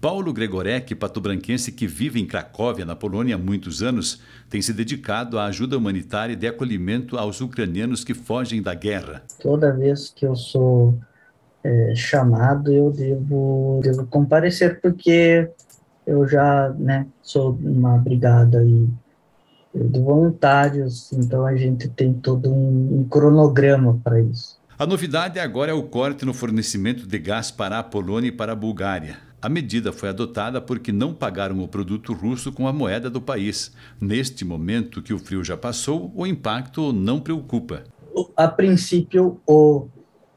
Paulo Gregorek, patobranquense que vive em Cracóvia, na Polônia, há muitos anos, tem se dedicado à ajuda humanitária e de acolhimento aos ucranianos que fogem da guerra. Toda vez que eu sou é, chamado, eu devo, devo comparecer, porque eu já né, sou uma brigada e de voluntários, então a gente tem todo um, um cronograma para isso. A novidade agora é o corte no fornecimento de gás para a Polônia e para a Bulgária. A medida foi adotada porque não pagaram o produto russo com a moeda do país. Neste momento que o frio já passou, o impacto não preocupa. A princípio, o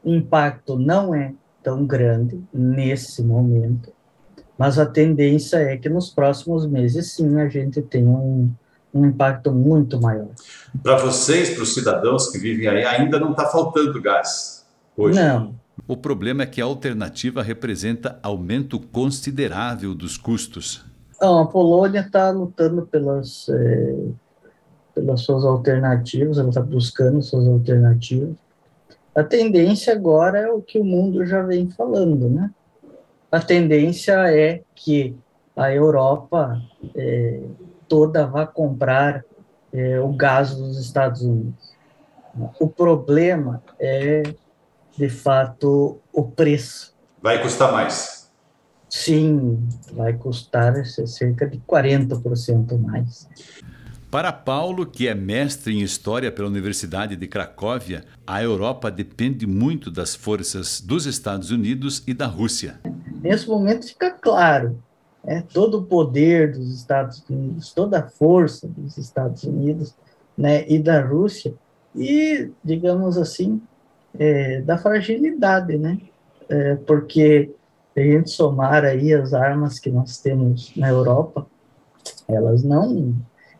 impacto não é tão grande nesse momento, mas a tendência é que nos próximos meses, sim, a gente tenha um, um impacto muito maior. Para vocês, para os cidadãos que vivem aí, ainda não está faltando gás hoje? Não. O problema é que a alternativa representa aumento considerável dos custos. Não, a Polônia está lutando pelas, é, pelas suas alternativas, ela está buscando suas alternativas. A tendência agora é o que o mundo já vem falando, né? A tendência é que a Europa é, toda vá comprar é, o gás dos Estados Unidos. O problema é, de fato, o preço. Vai custar mais? Sim, vai custar cerca de 40% mais. Para Paulo, que é mestre em História pela Universidade de Cracóvia, a Europa depende muito das forças dos Estados Unidos e da Rússia. Nesse momento fica claro é, todo o poder dos Estados Unidos, toda a força dos Estados Unidos né, e da Rússia, e, digamos assim, é, da fragilidade, né? É, porque se a gente somar aí as armas que nós temos na Europa, elas não,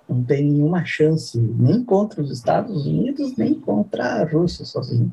não têm nenhuma chance, nem contra os Estados Unidos, nem contra a Rússia sozinha.